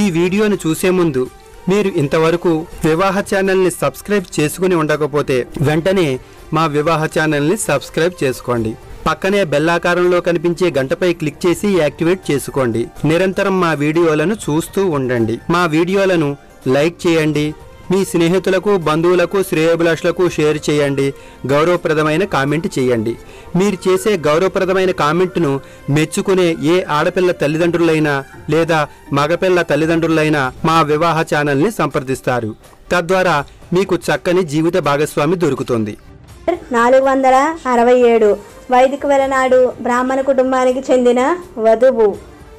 ఈ వీడియోను చూసే ముందు మీరు ఇంతవరకు వివాహ ఛానల్ని సబ్స్క్రైబ్ చేసుకుని ఉండకపోతే వెంటనే మా వివాహ ఛానల్ని సబ్స్క్రైబ్ చేసుకోండి. పక్కనే బెల్లాకారంలో కనిపించే గంటపై క్లిక్ చేసి యాక్టివేట్ చేసుకోండి. నిరంతరం మా వీడియోలను చూస్తూ ఉండండి. మా వీడియోలను లైక్ చేయండి. మీ స్నేహితులకు బంధువులకు శ్రేయోభిలాషులకు షేర్ చేయండి. గౌరవప్రదమైన కామెంట్ చేయండి. మీరు చేసే గౌరవప్రదమైన కామెంట్ను మెచ్చుకునే ఏ ఆడపిల్ల తల్లిదండ్రులైనా లేదా మగపిల్ల తల్లిదండ్రులైనా మా వివాహ ఛానల్ని సంప్రదిస్తారు. తద్వారా మీకు చక్కని జీవిత భాగస్వామి దొరుకుతుంది. నాలుగు వందల అరవై ఏడు వైదిక వెలనాడు బ్రాహ్మణ కుటుంబానికి చెందిన వధువు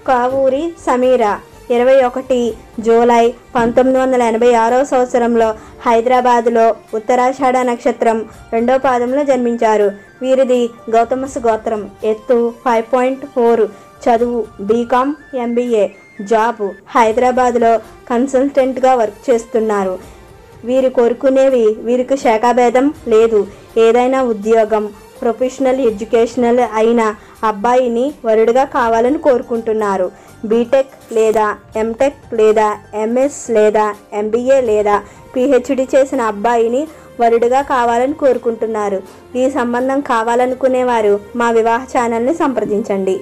కావూరి సమీర. ఇరవై ఒకటి జూలై పంతొమ్మిది వందల ఎనభై ఆరో సంవత్సరంలో హైదరాబాదులో ఉత్తరాషాఢ నక్షత్రం రెండో పాదంలో జన్మించారు. వీరిది గౌతమస్ గోత్రం. ఎత్తు ఫైవ్ పాయింట్ ఫోర్. చదువు బీకామ్ ఎంబీఏ. జాబ్ హైదరాబాద్లో కన్సల్టెంట్గా వర్క్ చేస్తున్నారు. వీరు కోరుకునేవి వీరికి శాఖాభేదం లేదు. ఏదైనా ఉద్యోగం ప్రొఫెషనల్ ఎడ్యుకేషనల్ అయిన అబ్బాయిని వరుడుగా కావాలని కోరుకుంటున్నారు. బీటెక్ లేదా ఎంటెక్ లేదా ఎంఎస్ లేదా ఎంబీఏ లేదా పిహెచ్డి చేసిన అబ్బాయిని వరుడుగా కావాలని కోరుకుంటున్నారు. ఈ సంబంధం కావాలనుకునేవారు మా వివాహ ఛానల్ని సంప్రదించండి.